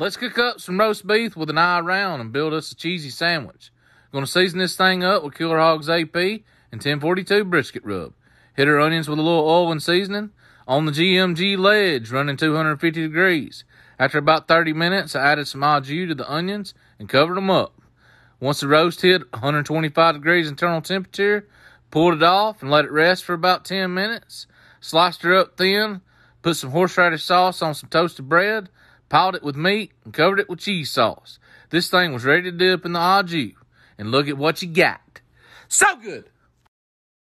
Let's cook up some roast beef with an eye round and build us a cheesy sandwich. Gonna season this thing up with Killer Hogs AP and 1042 brisket rub. Hit our onions with a little oil and seasoning. On the GMG ledge, running 250 degrees. After about 30 minutes, I added some au jus to the onions and covered them up. Once the roast hit 125 degrees internal temperature, pulled it off and let it rest for about 10 minutes. Sliced her up thin, put some horseradish sauce on some toasted bread, piled it with meat, and covered it with cheese sauce. This thing was ready to dip in the au jus. And look at what you got. So good!